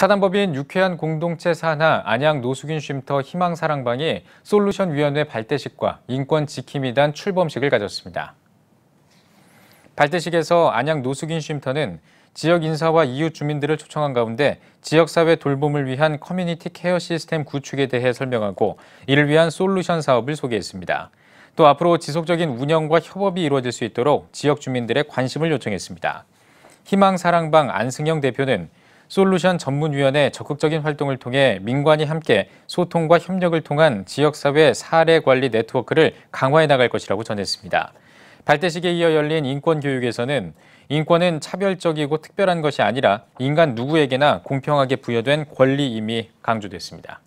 사단법인 유쾌한 공동체 산하 안양 노숙인 쉼터 희망사랑방이 솔루션위원회 발대식과 인권지킴이단 출범식을 가졌습니다. 발대식에서 안양 노숙인 쉼터는 지역 인사와 이웃 주민들을 초청한 가운데 지역사회 돌봄을 위한 community care 시스템 구축에 대해 설명하고 이를 위한 솔루션 사업을 소개했습니다. 또 앞으로 지속적인 운영과 협업이 이루어질 수 있도록 지역 주민들의 관심을 요청했습니다. 희망사랑방 안승영 대표는 솔루션 전문위원회 적극적인 활동을 통해 민관이 함께 소통과 협력을 통한 지역사회 사례 관리 네트워크를 강화해 나갈 것이라고 전했습니다. 발대식에 이어 열린 인권교육에서는 인권은 차별적이고 특별한 것이 아니라 인간 누구에게나 공평하게 부여된 권리임이 강조됐습니다.